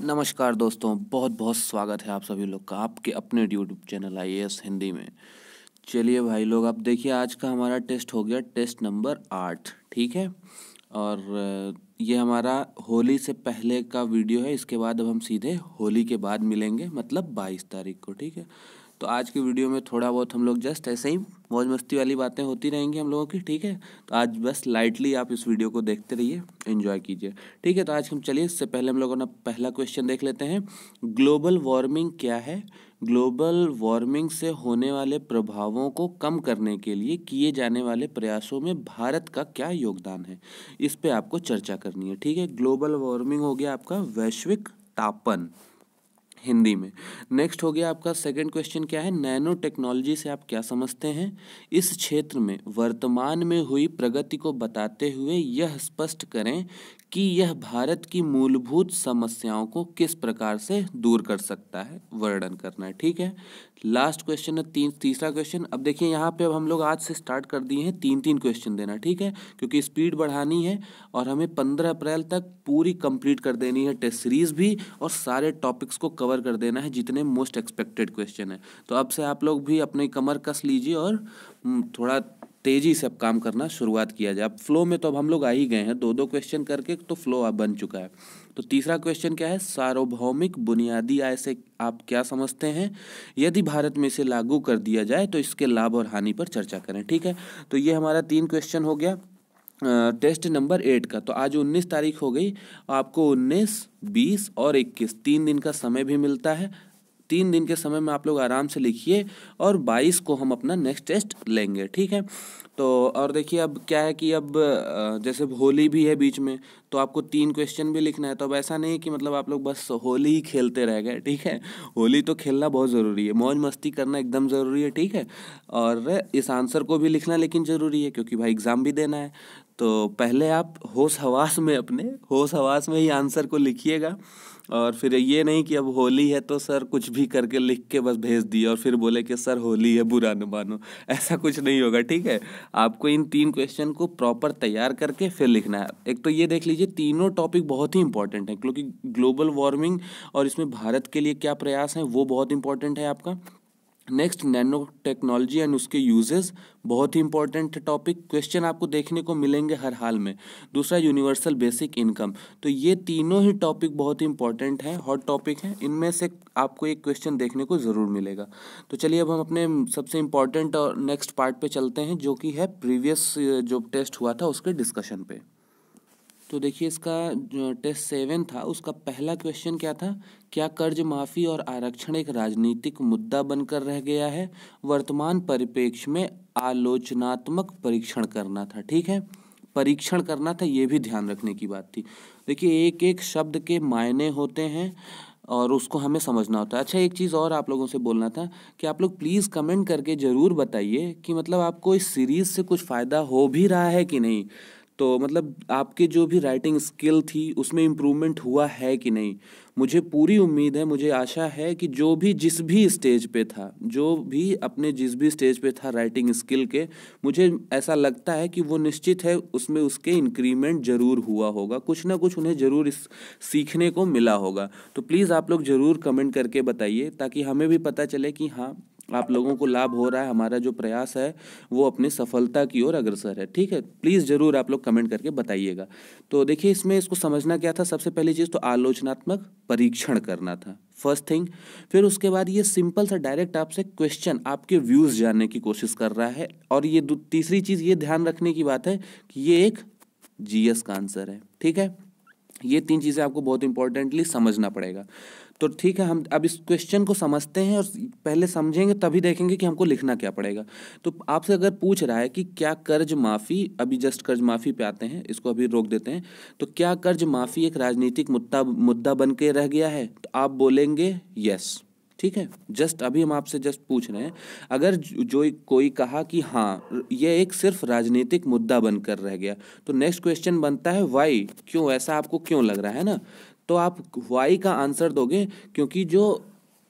नमस्कार दोस्तों बहुत बहुत स्वागत है आप सभी लोग का आपके अपने यूट्यूब चैनल आईएएस हिंदी में। चलिए भाई लोग आप देखिए आज का हमारा टेस्ट हो गया टेस्ट नंबर आठ, ठीक है? और ये हमारा होली से पहले का वीडियो है, इसके बाद अब हम सीधे होली के बाद मिलेंगे मतलब बाईस तारीख को, ठीक है? तो आज की वीडियो में थोड़ा बहुत हम लोग जस्ट ऐसे ही मौज मस्ती वाली बातें होती रहेंगी हम लोगों की, ठीक है? तो आज बस लाइटली आप इस वीडियो को देखते रहिए एंजॉय कीजिए। ठीक है तो आज हम चलिए, इससे पहले हम लोगों ने पहला क्वेश्चन देख लेते हैं। ग्लोबल वार्मिंग क्या है? ग्लोबल वार्मिंग से होने वाले प्रभावों को कम करने के लिए किए जाने वाले प्रयासों में भारत का क्या योगदान है? इस पर आपको चर्चा करनी है, ठीक है? ग्लोबल वार्मिंग हो गया आपका वैश्विक तापन। हिंदी में। नेक्स्ट हो गया आपका सेकंड क्वेश्चन क्या है? नैनो टेक्नोलॉजी से आप क्या समझते हैं? इस क्षेत्र में वर्तमान में हुई प्रगति को बताते हुए यह स्पष्ट करें कि यह भारत की मूलभूत समस्याओं को किस प्रकार से दूर कर सकता है? वर्णन करना है ठीक है? लास्ट क्वेश्चन है तीन तीसरा क्वेश्चन अब देखिए यहाँ पे अब हम लोग आज से स्टार्ट कर दिए हैं तीन तीन क्वेश्चन देना ठीक है? क्योंकि स्पीड बढ़ानी है और हमें पंद्रह अप्रैल तक पूरी कंप्लीट कर देनी है टेस्ट सीरीज़ भी और सारे टॉपिक्स को कवर कर देना है जितने मोस्ट एक्सपेक्टेड क्वेश्चन है। तो अब से आप लोग भी अपनी कमर कस लीजिए और हम्म, थोड़ा तेज़ी से अब काम करना शुरुआत किया जाए। अब फ्लो में तो अब हम लोग आ ही गए हैं दो दो क्वेश्चन करके तो फ्लो अब बन चुका है। तो तीसरा क्वेश्चन क्या है? सार्वभौमिक बुनियादी आय से आप क्या समझते हैं? यदि भारत में इसे लागू कर दिया जाए तो इसके लाभ और हानि पर चर्चा करें, ठीक है? तो ये हमारा तीन क्वेश्चन हो गया। टेस्ट नंबर एट का। तो आज उन्नीस तारीख हो गई। आपको उन्नीस, बीस और इक्कीस, तीन दिन का समय भी मिलता है। तीन दिन के समय में आप लोग आराम से लिखिए और बाईस को हम अपना नेक्स्ट टेस्ट लेंगे, ठीक है? तो और देखिए अब क्या है कि अब जैसे होली भी है बीच में तो आपको तीन क्वेश्चन भी लिखना है तो अब ऐसा नहीं कि मतलब आप लोग बस होली ही खेलते रह गए, ठीक है? होली तो खेलना बहुत ज़रूरी है, मौज मस्ती करना एकदम ज़रूरी है, ठीक है? और इस आंसर को भी लिखना लेकिन ज़रूरी है, क्योंकि भाई एग्ज़ाम भी देना है तो पहले आप होश हवास में अपने, होश हवास में ही आंसर को लिखिएगा। और फिर ये नहीं कि अब होली है तो सर कुछ भी करके लिख के बस भेज दिए और फिर बोले कि सर होली है, बुरा न मानो। ऐसा कुछ नहीं होगा, ठीक है? आपको इन तीन क्वेश्चन को प्रॉपर तैयार करके फिर लिखना है। एक तो ये देख लीजिए, तीनों टॉपिक बहुत ही इंपॉर्टेंट है, क्योंकि ग्लोबल वार्मिंग और इसमें भारत के लिए क्या प्रयास हैं, वो बहुत इंपॉर्टेंट है आपका। नेक्स्ट नैनो टेक्नोलॉजी एंड उसके यूजेस बहुत ही इंपॉर्टेंट टॉपिक क्वेश्चन आपको देखने को मिलेंगे हर हाल में. दूसरा यूनिवर्सल बेसिक इनकम तो ये तीनों ही टॉपिक बहुत ही इंपॉर्टेंट हैं हॉट टॉपिक हैं. इनमें से आपको एक क्वेश्चन देखने को ज़रूर मिलेगा. तो चलिए अब हम अपने सबसे इंपॉर्टेंट और नेक्स्ट पार्ट पे चलते हैं, जो कि है प्रीवियस जो टेस्ट हुआ था उसके डिस्कशन पे. तो देखिए इसका जो टेस्ट सेवन था, उसका पहला क्वेश्चन क्या था? क्या कर्ज माफ़ी और आरक्षण एक राजनीतिक मुद्दा बनकर रह गया है? वर्तमान परिप्रेक्ष्य में आलोचनात्मक परीक्षण करना था, ठीक है? परीक्षण करना था, ये भी ध्यान रखने की बात थी। देखिए एक एक शब्द के मायने होते हैं और उसको हमें समझना होता है। अच्छा एक चीज़ और आप लोगों से बोलना था कि आप लोग प्लीज़ कमेंट करके ज़रूर बताइए कि मतलब आपको इस सीरीज़ से कुछ फ़ायदा हो भी रहा है कि नहीं? तो मतलब आपके जो भी राइटिंग स्किल थी, उसमें इम्प्रूवमेंट हुआ है कि नहीं? मुझे पूरी उम्मीद है, मुझे आशा है कि जो भी जिस भी स्टेज पे था, जो भी अपने जिस भी स्टेज पे था राइटिंग स्किल के, मुझे ऐसा लगता है कि वो निश्चित है, उसमें उसके इंक्रीमेंट ज़रूर हुआ होगा। कुछ ना कुछ उन्हें ज़रूर इस सीखने को मिला होगा। तो प्लीज़ आप लोग ज़रूर कमेंट करके बताइए, ताकि हमें भी पता चले कि हाँ आप लोगों को लाभ हो रहा है, हमारा जो प्रयास है, वो अपनी सफलता की ओर अग्रसर है। ठीक है? प्लीज़ ज़रूर आप लोग कमेंट करके बताइएगा। तो देखिए, इसमें इसको समझना क्या था? सबसे पहली चीज़ तो आलोचनात्मक परीक्षण करना था। फ़र्स्ट थिंग फिर उसके बाद ये सिंपल सा डायरेक्ट आपसे क्वेश्चन आपके व्यूज़ जानने की कोशिश कर रहा है। और ये तीसरी चीज़ ये ध्यान रखने की बात है कि ये एक जीएस का आंसर है। ठीक है? ये तीन चीज़ें आपको बहुत इंपॉर्टेंटली समझना पड़ेगा। तो ठीक है, हम अब इस क्वेश्चन को समझते हैं और पहले समझेंगे, तभी देखेंगे कि हमको लिखना क्या पड़ेगा। तो आपसे अगर पूछ रहा है कि क्या कर्ज माफ़ी, अभी जस्ट कर्ज माफ़ी पे आते हैं, इसको अभी रोक देते हैं तो क्या कर्ज माफ़ी एक राजनीतिक मुद्दा मुद्दा बन के रह गया है? तो आप बोलेंगे यस ठीक है? जस्ट अभी हम आपसे जस्ट पूछ रहे हैं। अगर जो कोई कहा कि हाँ ये एक सिर्फ़ राजनीतिक मुद्दा बनकर रह गया तो नेक्स्ट क्वेश्चन बनता है वाई क्यों? ऐसा आपको क्यों लग रहा है ना? तो आप वाई का आंसर दोगे क्योंकि जो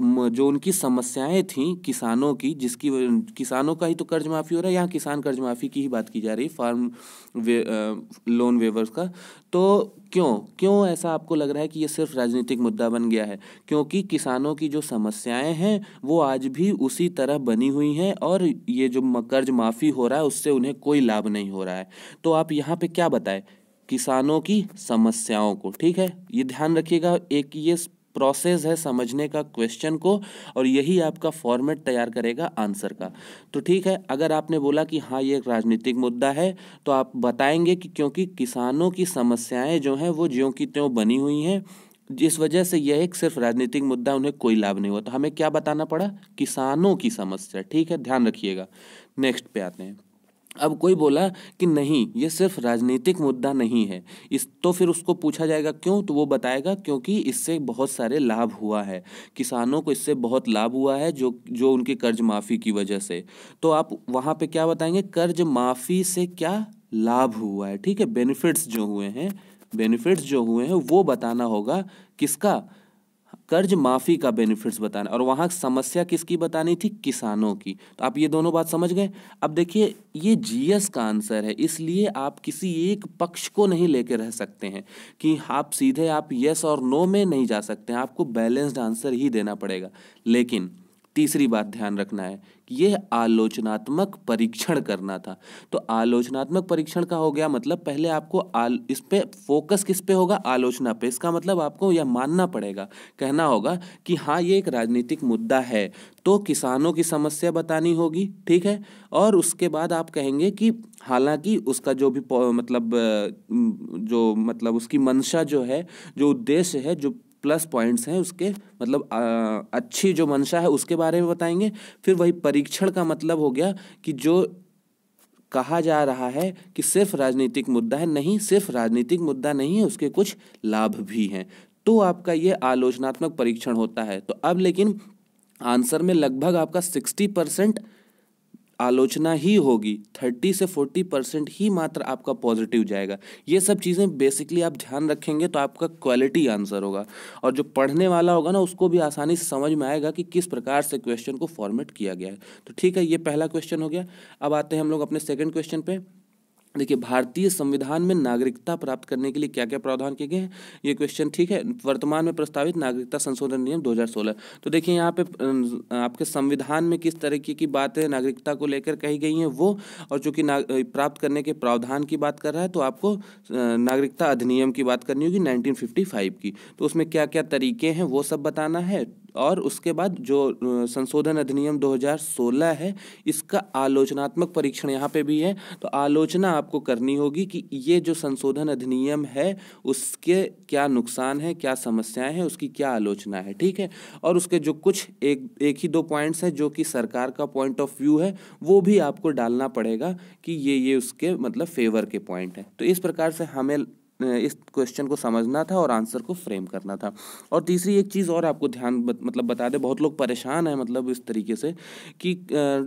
जो उनकी समस्याएँ थी किसानों की जिसकी किसानों का ही तो कर्ज माफ़ी हो रहा है यहाँ किसान कर्ज माफ़ी की ही बात की जा रही है फार्म वे आ, लोन वेवर्स का। तो क्यों क्यों ऐसा आपको लग रहा है कि ये सिर्फ़ राजनीतिक मुद्दा बन गया है? क्योंकि किसानों की जो समस्याएँ हैं वो आज भी उसी तरह बनी हुई हैं और ये जो कर्ज माफ़ी हो रहा है उससे उन्हें कोई लाभ नहीं हो रहा है। तो आप यहाँ पे क्या बताएँ? किसानों की समस्याओं को, ठीक है? ये ध्यान रखिएगा, एक ये प्रोसेस है समझने का क्वेश्चन को, और यही आपका फॉर्मेट तैयार करेगा आंसर का। तो ठीक है, अगर आपने बोला कि हाँ ये एक राजनीतिक मुद्दा है तो आप बताएँगे कि क्योंकि किसानों की समस्याएँ जो हैं, वो ज्यों की त्यों बनी हुई हैं, जिस वजह से यह एक सिर्फ़ राजनीतिक मुद्दा, उन्हें कोई लाभ नहीं हुआ। तो हमें क्या बताना पड़ा? किसानों की समस्या, ठीक है? ध्यान रखिएगा। नेक्स्ट पे आते हैं। अब कोई बोला कि नहीं, ये सिर्फ़ राजनीतिक मुद्दा नहीं है। इस तो फिर उसको पूछा जाएगा, क्यों? तो वो बताएगा, क्योंकि इससे बहुत सारे लाभ हुआ है। किसानों को इससे बहुत लाभ हुआ है जो जो उनके कर्ज माफ़ी की वजह से। तो आप वहाँ पे क्या बताएँगे? कर्ज माफ़ी से क्या लाभ हुआ है? ठीक है बेनिफिट्स जो हुए हैं बेनिफिट्स जो हुए हैं, वो बताना होगा किसका? कर्ज माफ़ी का बेनिफिट्स बताना। और वहाँ समस्या किसकी बतानी थी? किसानों की। तो आप ये दोनों बात समझ गए? अब देखिए, ये जीएस का आंसर है। इसलिए आप किसी एक पक्ष को नहीं लेकर रह सकते हैं कि आप सीधे आप यस और नो में नहीं जा सकते हैं। आपको बैलेंस्ड आंसर ही देना पड़ेगा। लेकिन तीसरी बात ध्यान रखना है कि यह आलोचनात्मक परीक्षण करना था। तो आलोचनात्मक परीक्षण का हो गया मतलब पहले आपको आल, इस पे फोकस किस पे होगा? आलोचना पे। इसका मतलब आपको यह मानना पड़ेगा। कहना होगा कि हाँ ये एक राजनीतिक मुद्दा है तो किसानों की समस्या बतानी होगी, ठीक है? और उसके बाद आप कहेंगे कि हालाँकि उसका जो भी मतलब जो मतलब उसकी मंशा जो है, जो उद्देश्य है, जो प्लस पॉइंट्स हैं उसके मतलब आ, अच्छी जो मंशा है उसके बारे में बताएँगे। फिर वही परीक्षण का मतलब हो गया कि जो कहा जा रहा है कि सिर्फ़ राजनीतिक मुद्दा है नहीं सिर्फ़ राजनीतिक मुद्दा नहीं है उसके कुछ लाभ भी हैं। तो आपका ये आलोचनात्मक परीक्षण होता है। तो अब लेकिन आंसर में लगभग आपका सिक्सटी परसेंट आलोचना ही होगी, थर्टी से फोर्टी परसेंट ही मात्र आपका पॉजिटिव जाएगा। ये सब चीज़ें बेसिकली आप ध्यान रखेंगे तो आपका क्वालिटी आंसर होगा। और जो पढ़ने वाला होगा ना, उसको भी आसानी से समझ में आएगा कि किस प्रकार से क्वेश्चन को फॉर्मेट किया गया है। तो ठीक है, ये पहला क्वेश्चन हो गया। अब आते हैं हम लोग अपने सेकेंड क्वेश्चन पे। देखिए, भारतीय संविधान में नागरिकता प्राप्त करने के लिए क्या क्या प्रावधान किए गए हैं? ये क्वेश्चन ठीक है। वर्तमान में प्रस्तावित नागरिकता संशोधन नियम 2016 तो देखिए, यहाँ पे आपके संविधान में किस तरीके की बातें नागरिकता को लेकर कही गई हैं वो, और चूँकि प्राप्त करने के प्रावधान की बात कर रहा है तो आपको नागरिकता अधिनियम की बात करनी होगी नाइनटीन की। तो उसमें क्या क्या तरीके हैं वो सब बताना है। और उसके बाद जो संशोधन अधिनियम 2016 है, इसका आलोचनात्मक परीक्षण यहाँ पे भी है। तो आलोचना आपको करनी होगी कि ये जो संशोधन अधिनियम है, उसके क्या नुकसान है, क्या समस्याएँ हैं, उसकी क्या आलोचना है, ठीक है? और उसके जो कुछ एक एक ही दो पॉइंट्स हैं, जो कि सरकार का पॉइंट ऑफ़ व्यू है, वो भी आपको डालना पड़ेगा कि ये ये उसके मतलब फेवर के पॉइंट हैं। तो इस प्रकार से हमें इस क्वेश्चन को समझना था और आंसर को फ्रेम करना था। और तीसरी एक चीज़ और आपको ध्यान मतलब बता दें, बहुत लोग परेशान हैं मतलब इस तरीके से कि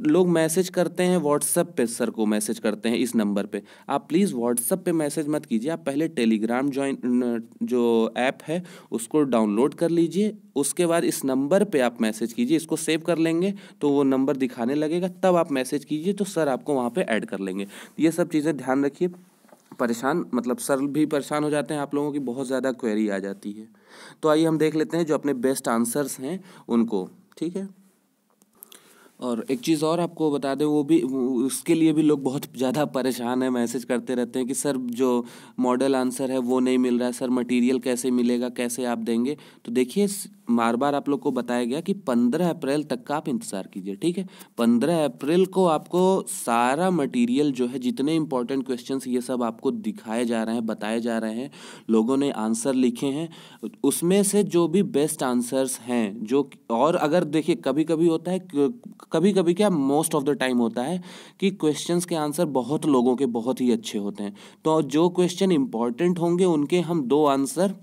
लोग मैसेज करते हैं व्हाट्सएप पे सर को मैसेज करते हैं इस नंबर पे। आप प्लीज़ व्हाट्सएप पे मैसेज मत कीजिए, आप पहले टेलीग्राम ज्वाइन जो ऐप है, उसको डाउनलोड कर लीजिए, उसके बाद इस नंबर पे आप मैसेज कीजिए, इसको सेव कर लेंगे तो वो नंबर दिखाने लगेगा, तब आप मैसेज कीजिए तो सर आपको वहाँ पे ऐड कर लेंगे। ये सब चीज़ें ध्यान रखिए। परेशान मतलब सर भी परेशान हो जाते हैं, आप लोगों की बहुत ज़्यादा क्वेरी आ जाती है। तो आइए हम देख लेते हैं जो अपने बेस्ट आंसर्स हैं उनको, ठीक है? और एक चीज़ और आपको बता दें, वो भी उसके लिए भी लोग बहुत ज़्यादा परेशान है, मैसेज करते रहते हैं कि, सर, जो मॉडल आंसर है वो नहीं मिल रहा है, सर, मटेरियल कैसे मिलेगा, कैसे आप देंगे? तो देखिए बार बार आप लोग को बताया गया कि पंद्रह अप्रैल तक का आप इंतज़ार कीजिए, ठीक है? पंद्रह अप्रैल को आपको सारा मटेरियल जो है, जितने इंपॉर्टेंट क्वेश्चन ये सब आपको दिखाए जा रहे हैं, बताए जा रहे हैं, लोगों ने आंसर लिखे हैं, उसमें से जो भी बेस्ट आंसर्स हैं, जो और अगर देखिए कभी कभी होता है कभी कभी क्या मोस्ट ऑफ़ द टाइम होता है कि क्वेश्चंस के आंसर बहुत लोगों के बहुत ही अच्छे होते हैं। तो जो क्वेश्चन इंपॉर्टेंट होंगे, उनके हम दो आंसर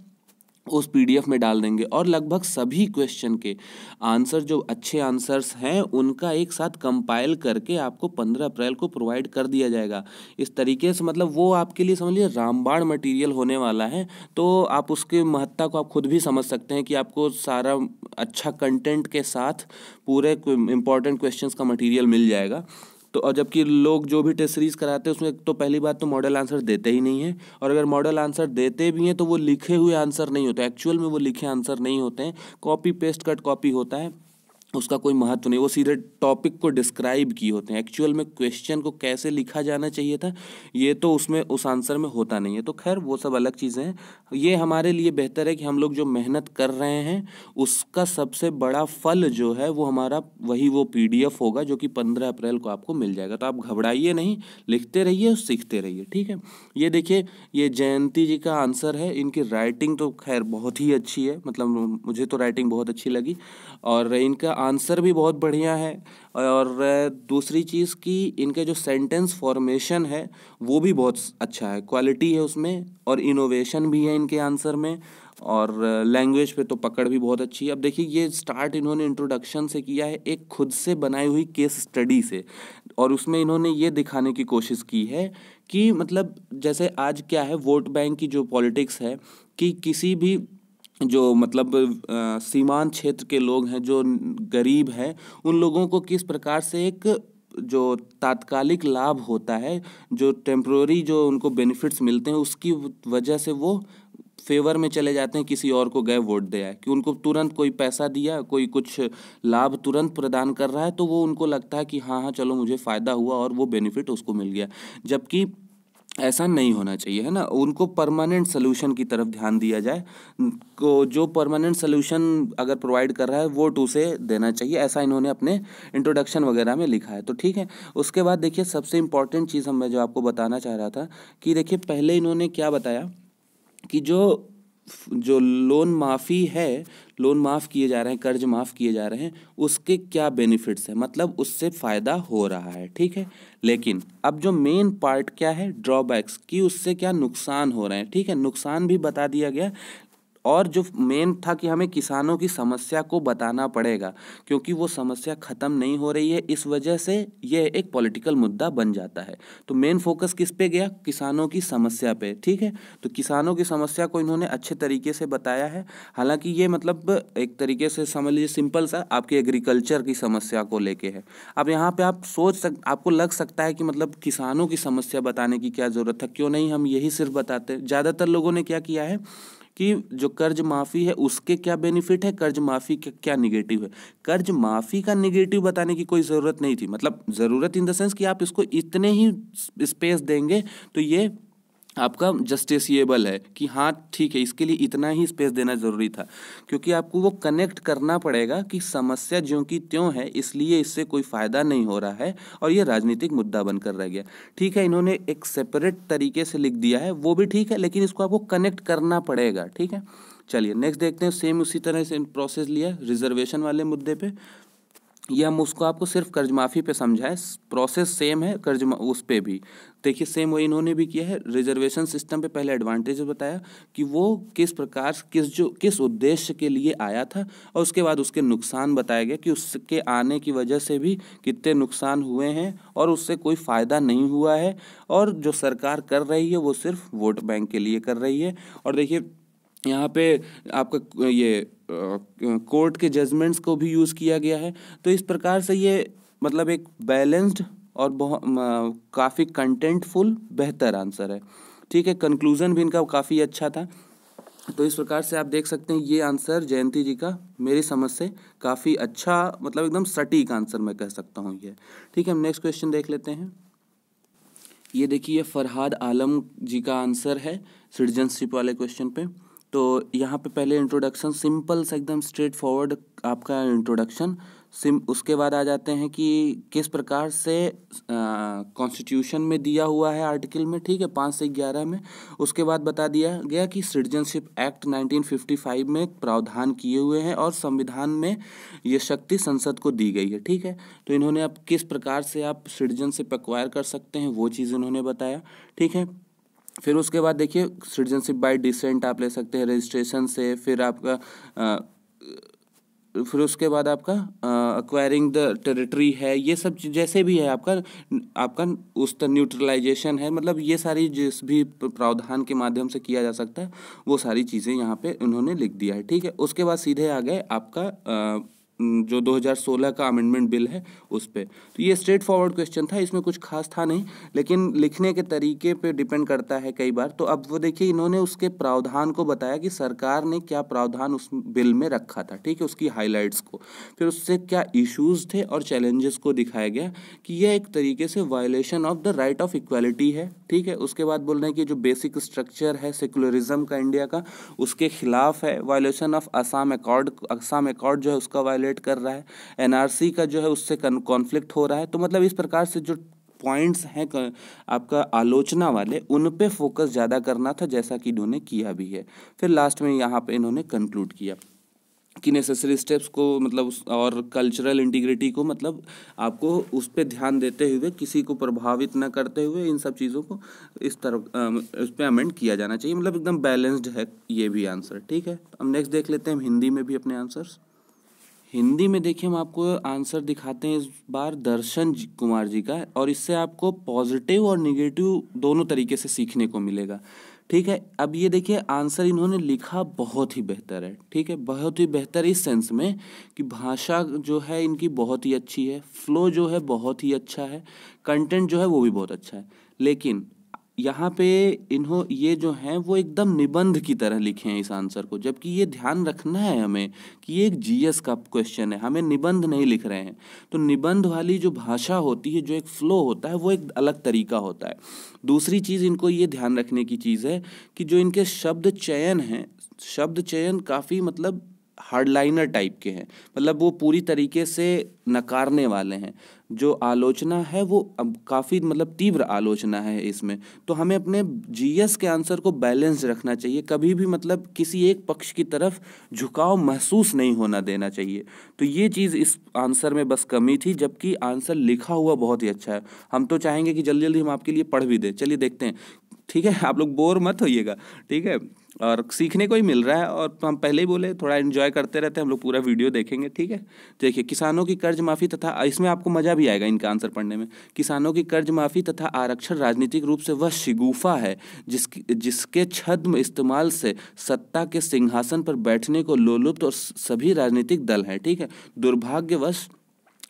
उस पीडीएफ में डाल देंगे और लगभग सभी क्वेश्चन के आंसर, जो अच्छे आंसर्स हैं, उनका एक साथ कंपाइल करके आपको पंद्रह अप्रैल को प्रोवाइड कर दिया जाएगा। इस तरीके से मतलब वो आपके लिए, समझ लीजिए, रामबाण मटेरियल होने वाला है तो आप उसके महत्ता को आप खुद भी समझ सकते हैं कि आपको सारा अच्छा कंटेंट के साथ पूरे इंपॉर्टेंट क्वेश्चंस का मटेरियल मिल जाएगा। तो और जबकि लोग जो भी टेस्ट सीरीज़ कराते हैं, उसमें तो पहली बात तो मॉडल आंसर देते ही नहीं है। और अगर मॉडल आंसर देते भी हैं तो वो लिखे हुए आंसर नहीं होते। एक्चुअल में वो लिखे आंसर नहीं होते हैं। कॉपी पेस्ट कट कॉपी होता है। उसका कोई महत्व नहीं, वो सीधे टॉपिक को डिस्क्राइब किए होते हैं। एक्चुअल में क्वेश्चन को कैसे लिखा जाना चाहिए था, ये तो उसमें, उस आंसर में होता नहीं है। तो खैर, वो सब अलग चीज़ें हैं। ये हमारे लिए बेहतर है कि हम लोग जो मेहनत कर रहे हैं, उसका सबसे बड़ा फल जो है, वो हमारा, वही वो पीडीएफ होगा जो कि पंद्रह अप्रैल को आपको मिल जाएगा। तो आप घबराइए नहीं, लिखते रहिए और सीखते रहिए, ठीक है? ये देखिए, ये जयंती जी का आंसर है। इनकी राइटिंग तो खैर बहुत ही अच्छी है। मतलब मुझे तो राइटिंग बहुत अच्छी लगी। और इनका आंसर भी बहुत बढ़िया है। और दूसरी चीज़ कि इनके जो सेंटेंस फॉर्मेशन है, वो भी बहुत अच्छा है। क्वालिटी है उसमें और इनोवेशन भी है इनके आंसर में। और लैंग्वेज पे तो पकड़ भी बहुत अच्छी है। अब देखिए, ये स्टार्ट इन्होंने इंट्रोडक्शन से किया है एक खुद से बनाई हुई केस स्टडी से। और उसमें इन्होंने ये दिखाने की कोशिश की है कि मतलब जैसे आज क्या है वोट बैंक की जो पॉलिटिक्स है कि किसी भी जो मतलब सीमांत क्षेत्र के लोग हैं, जो गरीब हैं, उन लोगों को किस प्रकार से एक जो तात्कालिक लाभ होता है, जो टेम्प्रोरी जो उनको बेनिफिट्स मिलते हैं, उसकी वजह से वो फेवर में चले जाते हैं, किसी और को गए वोट दिया है कि उनको तुरंत कोई पैसा दिया, कोई कुछ लाभ तुरंत प्रदान कर रहा है तो वो उनको लगता है कि हाँ हाँ चलो, मुझे फ़ायदा हुआ और वो बेनिफिट उसको मिल गया। जबकि ऐसा नहीं होना चाहिए, है ना? उनको परमानेंट सोल्यूशन की तरफ़ ध्यान दिया जाए। को जो परमानेंट सोल्यूशन अगर प्रोवाइड कर रहा है, वो टू से देना चाहिए। ऐसा इन्होंने अपने इंट्रोडक्शन वगैरह में लिखा है। तो ठीक है, उसके बाद देखिए सबसे इंपॉर्टेंट चीज़ हम, मैं जो आपको बताना चाह रहा था कि देखिए पहले इन्होंने क्या बताया कि जो जो लोन माफ़ी है, लोन माफ़ किए जा रहे हैं, कर्ज माफ़ किए जा रहे हैं, उसके क्या बेनिफिट्स हैं? मतलब उससे फ़ायदा हो रहा है, ठीक है? लेकिन अब जो मेन पार्ट क्या है? ड्रॉबैक्स कि उससे क्या नुकसान हो रहे हैं, ठीक है? नुकसान भी बता दिया गया और जो मेन था कि हमें किसानों की समस्या को बताना पड़ेगा, क्योंकि वो समस्या ख़त्म नहीं हो रही है, इस वजह से ये एक पॉलिटिकल मुद्दा बन जाता है। तो मेन फोकस किस पे गया? किसानों की समस्या पे, ठीक है? तो किसानों की समस्या को इन्होंने अच्छे तरीके से बताया है। हालाँकि ये मतलब एक तरीके से समझ लीजिए सिंपल सा, आपकी एग्रीकल्चर की समस्या को लेके है। अब यहाँ पे आप सोच सक, आपको लग सकता है कि मतलब किसानों की समस्या बताने की क्या ज़रूरत है? क्यों नहीं हम यही सिर्फ़ बताते? ज़्यादातर लोगों ने क्या किया है? कि जो कर्ज माफ़ी है, उसके क्या बेनिफिट है, कर्ज माफ़ी का क्या निगेटिव है? कर्ज माफ़ी का निगेटिव बताने की कोई ज़रूरत नहीं थी। मतलब ज़रूरत इन द सेंस कि आप इसको इतने ही स्पेस देंगे तो ये आपका जस्टिसिएबल है कि हाँ ठीक है, इसके लिए इतना ही स्पेस देना ज़रूरी था, क्योंकि आपको वो कनेक्ट करना पड़ेगा कि समस्या ज्यों की त्यों है, इसलिए इससे कोई फ़ायदा नहीं हो रहा है और ये राजनीतिक मुद्दा बनकर रह गया। ठीक है, इन्होंने एक सेपरेट तरीके से लिख दिया है, वो भी ठीक है, लेकिन इसको आपको कनेक्ट करना पड़ेगा, ठीक है? चलिए नेक्स्ट देखते हैं सेम उसी तरह से प्रोसेस लिया रिजर्वेशन वाले मुद्दे पे। ये हम उसको आपको सिर्फ़ कर्ज माफ़ी पे समझाएँ प्रोसेस सेम है कर्ज उस पर भी। देखिए सेम वही इन्होंने भी किया है रिजर्वेशन सिस्टम पे पहले एडवांटेज बताया कि वो किस प्रकार, किस जो, किस उद्देश्य के लिए आया था और उसके बाद उसके नुकसान बताया गया कि उसके आने की वजह से भी कितने नुकसान हुए हैं और उससे कोई फ़ायदा नहीं हुआ है और जो सरकार कर रही है वो सिर्फ़ वोट बैंक के लिए कर रही है। और देखिए यहाँ पे आपका ये कोर्ट के जजमेंट्स को भी यूज़ किया गया है। तो इस प्रकार से ये मतलब एक बैलेंस्ड और बहुत काफ़ी कंटेंटफुल बेहतर आंसर है। ठीक है कंक्लूज़न भी इनका काफ़ी अच्छा था। तो इस प्रकार से आप देख सकते हैं, ये आंसर जयंती जी का मेरी समझ से काफ़ी अच्छा मतलब एकदम सटीक आंसर मैं कह सकता हूँ ये। ठीक है, हम नेक्स्ट क्वेश्चन देख लेते हैं। ये देखिए, फरहाद आलम जी का आंसर है सिटीजनशिप वाले क्वेश्चन पे। तो यहाँ पे पहले इंट्रोडक्शन सिंपल सा एकदम स्ट्रेट फॉरवर्ड आपका इंट्रोडक्शन सिम उसके बाद आ जाते हैं कि किस प्रकार से कॉन्स्टिट्यूशन में दिया हुआ है आर्टिकल में, ठीक है, पाँच से ग्यारह में। उसके बाद बता दिया गया कि सिटीजनशिप एक्ट 1955 में प्रावधान किए हुए हैं और संविधान में ये शक्ति संसद को दी गई है, ठीक है। तो इन्होंने अब किस प्रकार से आप सिटीजनशिप एक्वायर कर सकते हैं, वो चीज़ इन्होंने बताया, ठीक है। फिर उसके बाद देखिए सिटीजनशिप बाय डिसेंट आप ले सकते हैं रजिस्ट्रेशन से फिर आपका आ, फिर उसके बाद आपका अक्वायरिंग द टेरिटरी है ये सब जैसे भी है आपका आपका उस तरह न्यूट्रलाइजेशन है मतलब ये सारी जिस भी प्रावधान के माध्यम से किया जा सकता है वो सारी चीज़ें यहाँ पे उन्होंने लिख दिया है ठीक है? उसके बाद सीधे आ गए आपका आ, जो 2016 का अमेंडमेंट बिल है, उस पर तो ये स्ट्रेट फॉरवर्ड क्वेश्चन था, इसमें कुछ खास था नहीं, लेकिन लिखने के तरीके पे डिपेंड करता है कई बार। तो अब वो देखिए, इन्होंने उसके प्रावधान को बताया कि सरकार ने क्या प्रावधान उस बिल में रखा था, ठीक है, उसकी हाईलाइट्स को। फिर उससे क्या इशूज़ थे और चैलेंजेस को दिखाया गया कि यह एक तरीके से violation of the right of equality है, ठीक है। उसके बाद बोल रहे हैं कि जो बेसिक स्ट्रक्चर है सेकुलरिज्म का इंडिया का, उसके खिलाफ है violation of Assam accord Assam accord जो है, उसका वायलेशन वायलेट कर रहा है एनआरसी का जो है उससे कॉन्फ्लिक्ट हो रहा है। तो मतलब इस प्रकार से जो पॉइंट्स हैं आपका आलोचना वाले, उन पे फोकस ज़्यादा करना था, जैसा कि इन्होंने किया भी है। फिर लास्ट में यहाँ पे इन्होंने कंक्लूड किया कि नेसेसरी स्टेप्स को मतलब और कल्चरल इंटीग्रिटी को मतलब आपको उस पर ध्यान देते हुए, किसी को प्रभावित न करते हुए इन सब चीज़ों को इस तरह उस पर अमेंड किया जाना चाहिए। मतलब एकदम बैलेंस्ड है ये भी आंसर ठीक है? हम नेक्स्ट देख लेते हैं हिंदी में भी अपने आंसर्स हिंदी में देखिए हम आपको आंसर दिखाते हैं इस बार दर्शन कुमार जी का, और इससे आपको पॉजिटिव और निगेटिव दोनों तरीके से सीखने को मिलेगा। ठीक है, अब ये देखिए आंसर इन्होंने लिखा बहुत ही बेहतर है। ठीक है, बहुत ही बेहतर इस सेंस में कि भाषा जो है इनकी बहुत ही अच्छी है, फ्लो जो है बहुत ही अच्छा है, कंटेंट जो है वो भी बहुत अच्छा है। लेकिन यहाँ पे इन्हों, ये जो हैं, वो एकदम निबंध की तरह लिखे हैं इस आंसर को, जबकि ये ध्यान रखना है हमें कि ये एक जीएस का क्वेश्चन है, हमें निबंध नहीं लिख रहे हैं। तो निबंध वाली जो भाषा होती है, जो एक फ्लो होता है, वो एक अलग तरीका होता है। दूसरी चीज़ इनको ये ध्यान रखने की चीज़ है कि जो इनके शब्द चयन हैं, शब्द चयन काफ़ी मतलब हार्डलाइनर टाइप के हैं। मतलब वो पूरी तरीके से नकारने वाले हैं। जो आलोचना है वो अब काफ़ी मतलब तीव्र आलोचना है इसमें। तो हमें अपने जीएस के आंसर को बैलेंस रखना चाहिए। कभी भी मतलब किसी एक पक्ष की तरफ़ झुकाव महसूस नहीं होना देना चाहिए। तो ये चीज़ इस आंसर में बस कमी थी, जबकि आंसर लिखा हुआ बहुत ही अच्छा है। हम तो चाहेंगे कि जल्दी जल्दी हम आपके लिए पढ़ भी दें। चलिए देखते हैं। ठीक है, आप लोग बोर मत होइएगा, ठीक है? और सीखने को ही मिल रहा है और हम पहले ही बोले, थोड़ा इन्जॉय करते रहते हैं, हम लोग पूरा वीडियो देखेंगे, ठीक है? देखिए, किसानों की कर्ज माफ़ी तथा, इसमें आपको मज़ा भी आएगा इनका आंसर पढ़ने में। किसानों की कर्ज माफ़ी तथा आरक्षण राजनीतिक रूप से वह शिगुफा है, जिसकी, जिसके छद्म इस्तेमाल से सत्ता के सिंहासन पर बैठने को लोलुप्त और सभी राजनीतिक दल हैं, ठीक है? दुर्भाग्यवश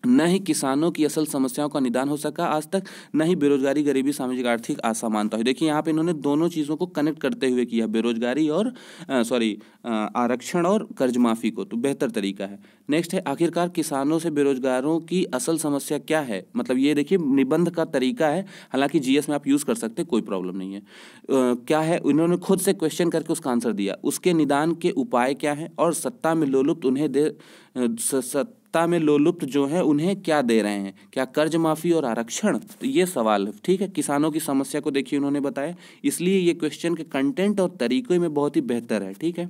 न ही किसानों की असल समस्याओं का निदान हो सका। आज तक न ही बेरोजगारी, गरीबी, सामाजिक, आर्थिक असमानता हुई देखिए, यहाँ पे इन्होंने दोनों चीज़ों को कनेक्ट करते हुए किया, बेरोजगारी और सॉरी आरक्षण और कर्ज माफ़ी को। तो बेहतर तरीका है। नेक्स्ट है, आखिरकार किसानों से बेरोजगारों की असल समस्या क्या है? मतलब ये देखिए, निबंध का तरीका है। हालाँकि जीएस में आप यूज़ कर सकते कोई प्रॉब्लम नहीं है। क्या है? उन्होंने खुद से क्वेश्चन करके उसका आंसर दिया। उसके निदान के उपाय क्या है? और सत्ता में लोलुप्त उन्हें दे सत्ता में लोलुप्त जो है, उन्हें क्या दे रहे हैं? क्या कर्ज माफ़ी और आरक्षण? तो ये सवाल है, ठीक है? किसानों की समस्या को देखिए, उन्होंने बताया। इसलिए ये क्वेश्चन के कंटेंट और तरीके में बहुत ही बेहतर है, ठीक है?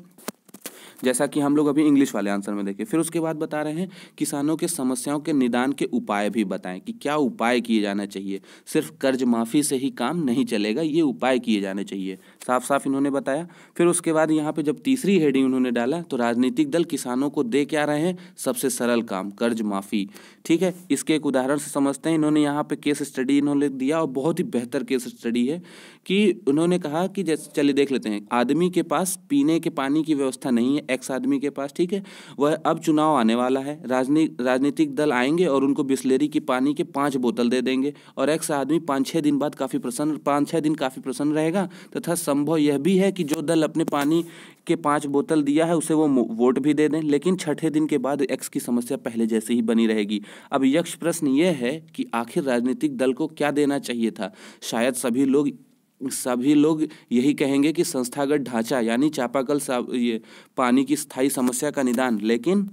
जैसा कि हम लोग अभी इंग्लिश वाले आंसर में देखें। फिर उसके बाद बता रहे हैं, किसानों के समस्याओं के निदान के उपाय भी बताएँ कि क्या उपाय किए जाना चाहिए। सिर्फ़ कर्ज माफ़ी से ही काम नहीं चलेगा, ये उपाय किए जाने चाहिए। साफ़ साफ़ इन्होंने बताया। फिर उसके बाद यहाँ पे जब तीसरी हेडिंग उन्होंने डाला तो राजनीतिक दल किसानों को दे क्या रहे हैं? सबसे सरल काम, कर्ज माफ़ी। ठीक है, इसके एक उदाहरण से समझते हैं। इन्होंने यहाँ पे केस स्टडी इन्होंने दिया और बहुत ही बेहतर केस स्टडी है कि उन्होंने कहा कि जैसे, चलिए देख लेते हैं, आदमी के पास पीने के पानी की व्यवस्था नहीं है एक्स आदमी के पास, ठीक है? वह अब चुनाव आने वाला है। राजनी, राजनीतिक दल आएँगे और उनको बिस्लेरी की पानी के पाँच बोतल दे देंगे और एक्स आदमी पाँच छः दिन बाद काफ़ी प्रसन्न, पाँच छः दिन काफ़ी प्रसन्न रहेगा। तथा संभव यह भी है कि जो दल अपने पानी के पाँच बोतल दिया है, उसे वो वोट भी दे दें। लेकिन छठे दिन के बाद एक्स की समस्या पहले जैसे ही बनी रहेगी। अब यक्ष प्रश्न यह है कि आखिर राजनीतिक दल को क्या देना चाहिए था? शायद सभी लोग सभी लोग यही कहेंगे कि संस्थागत ढांचा यानी चापाकल ये पानी की स्थायी समस्या का निदान। लेकिन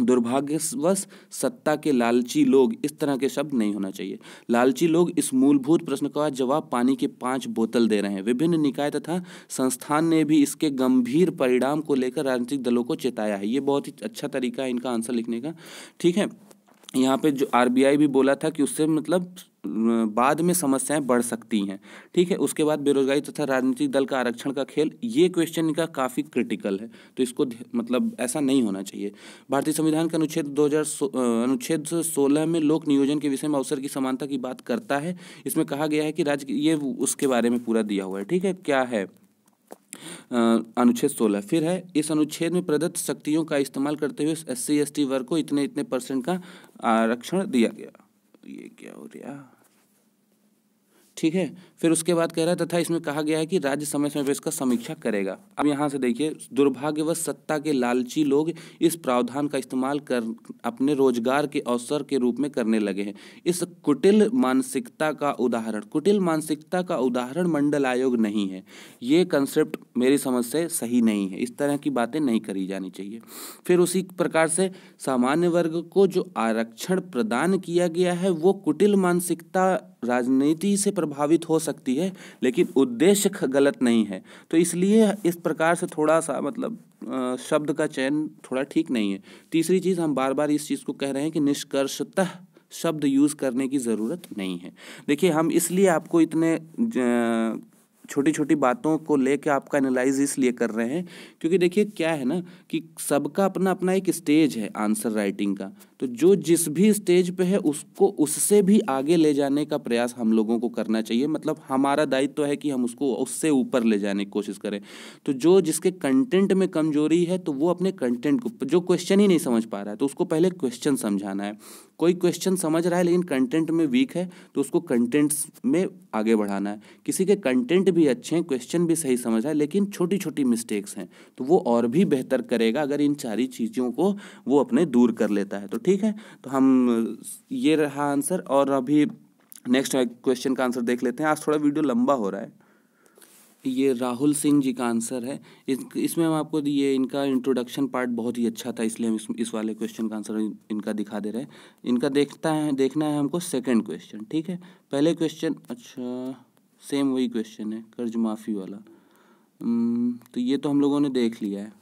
दुर्भाग्यवश सत्ता के लालची लोग इस तरह के शब्द नहीं होना चाहिए। लालची लोग इस मूलभूत प्रश्न का जवाब पानी के पाँच बोतल दे रहे हैं। विभिन्न निकाय तथा संस्थान ने भी इसके गंभीर परिणाम को लेकर राजनीतिक दलों को चेताया है। ये बहुत ही अच्छा तरीका है इनका आंसर लिखने का। ठीक है? यहाँ पे जो आरबीआई भी बोला था कि उससे मतलब बाद में समस्याएँ बढ़ सकती हैं। ठीक है, उसके बाद बेरोजगारी तथा राजनीतिक दल का आरक्षण का खेल, ये क्वेश्चन इनका काफ़ी क्रिटिकल है। तो इसको मतलब ऐसा नहीं होना चाहिए। भारतीय संविधान का अनुच्छेद 2000 अनुच्छेद 16 में लोक नियोजन के विषय में अवसर की समानता की बात करता है। इसमें कहा गया है कि राज्य, ये उसके बारे में पूरा दिया हुआ है। ठीक है, क्या है? अनुच्छेद सोलह। फिर है, इस अनुच्छेद में प्रदत्त शक्तियों का इस्तेमाल करते हुए एस सी वर्ग को इतने इतने परसेंट का आरक्षण दिया गया। ये क्या हो रहा? ठीक है? फिर उसके बाद कह रहा है तथा इसमें कहा गया है कि राज्य समय समय पर इसका समीक्षा करेगा। अब यहाँ से देखिए, दुर्भाग्यवश सत्ता के लालची लोग इस प्रावधान का इस्तेमाल कर, अपने रोज़गार के अवसर के रूप में करने लगे हैं। इस कुटिल मानसिकता का उदाहरण, कुटिल मानसिकता का उदाहरण मंडल आयोग नहीं है। ये कंसेप्ट मेरी समझ से सही नहीं है। इस तरह की बातें नहीं करी जानी चाहिए। फिर उसी प्रकार से सामान्य वर्ग को जो आरक्षण प्रदान किया गया है, वो कुटिल मानसिकता राजनीति से प्रभावित हो सकती है, लेकिन उद्देश्य गलत नहीं है। तो इसलिए इस प्रकार से थोड़ा सा मतलब शब्द का चयन थोड़ा ठीक नहीं है। तीसरी चीज़, हम बार बार इस चीज़ को कह रहे हैं कि निष्कर्षतः शब्द यूज़ करने की ज़रूरत नहीं है। देखिए, हम इसलिए आपको इतने छोटी छोटी बातों को लेकर आपका एनालाइज इसलिए कर रहे हैं, क्योंकि देखिए क्या है ना कि सबका अपना अपना एक स्टेज है आंसर राइटिंग का। तो जो जिस भी स्टेज पे है, उसको, उससे भी आगे ले जाने का प्रयास हम लोगों को करना चाहिए। मतलब हमारा दायित्व तो है कि हम उसको, उससे ऊपर ले जाने की कोशिश करें। तो जो जिसके कंटेंट में कमज़ोरी है तो वो अपने कंटेंट को, जो क्वेश्चन ही नहीं समझ पा रहा है तो उसको पहले क्वेश्चन समझाना है। कोई क्वेश्चन समझ रहा है, लेकिन कंटेंट में वीक है तो उसको कंटेंट्स में आगे बढ़ाना है। किसी के कंटेंट भी अच्छे हैं क्वेश्चन भी सही समझ रहा है, लेकिन छोटी छोटी मिस्टेक्स हैं तो वो और भी बेहतर करेगा अगर इन सारी चीज़ों को वो अपने दूर कर लेता है। तो ठीक है तो हम, ये रहा आंसर और अभी नेक्स्ट क्वेश्चन का आंसर देख लेते हैं। आज थोड़ा वीडियो लंबा हो रहा है। ये राहुल सिंह जी का आंसर है। इस इसमें हम आपको ये इनका इंट्रोडक्शन पार्ट बहुत ही अच्छा था इसलिए हम इस, इस वाले क्वेश्चन का आंसर इनका दिखा दे रहे हैं। इनका देखता है देखना है हमको सेकंड क्वेश्चन ठीक है? पहले क्वेश्चन अच्छा सेम वही क्वेश्चन है कर्ज माफ़ी वाला। तो ये तो हम लोगों ने देख लिया है।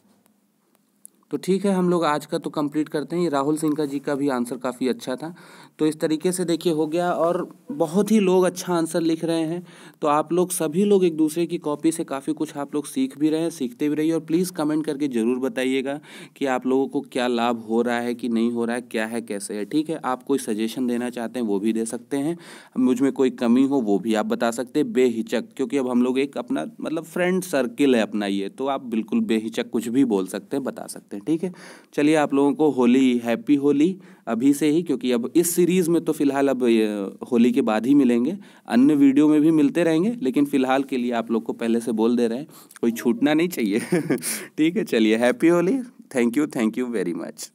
तो ठीक है, हम लोग आज का तो कंप्लीट करते हैं। ये राहुल सिंह का जी का भी आंसर काफ़ी अच्छा था। तो इस तरीके से देखिए, हो गया और बहुत ही लोग अच्छा आंसर लिख रहे हैं। तो आप लोग सभी लोग एक दूसरे की कॉपी से काफ़ी कुछ आप लोग सीख भी रहे हैं, सीखते भी रहिए। और प्लीज़ कमेंट करके ज़रूर बताइएगा कि आप लोगों को क्या लाभ हो रहा है कि नहीं हो रहा है, क्या है, कैसे है। ठीक है, आप कोई सजेशन देना चाहते हैं, वो भी दे सकते हैं। मुझमें कोई कमी हो, वो भी आप बता सकते हैं। बेहिचक, क्योंकि अब हम लोग एक अपना मतलब फ्रेंड सर्किल है अपना ये तो आप बिल्कुल बेहिचक कुछ भी बोल सकते हैं, बता सकते हैं, ठीक है? चलिए आप लोगों को होली, हैप्पी होली अभी से ही, क्योंकि अब इस सीरीज़ में तो फ़िलहाल अब होली के बाद ही मिलेंगे। अन्य वीडियो में भी मिलते रहेंगे, लेकिन फ़िलहाल के लिए आप लोग को पहले से बोल दे रहे हैं, कोई छूटना नहीं चाहिए। ठीक है, चलिए happy Holi. Thank you thank you very much.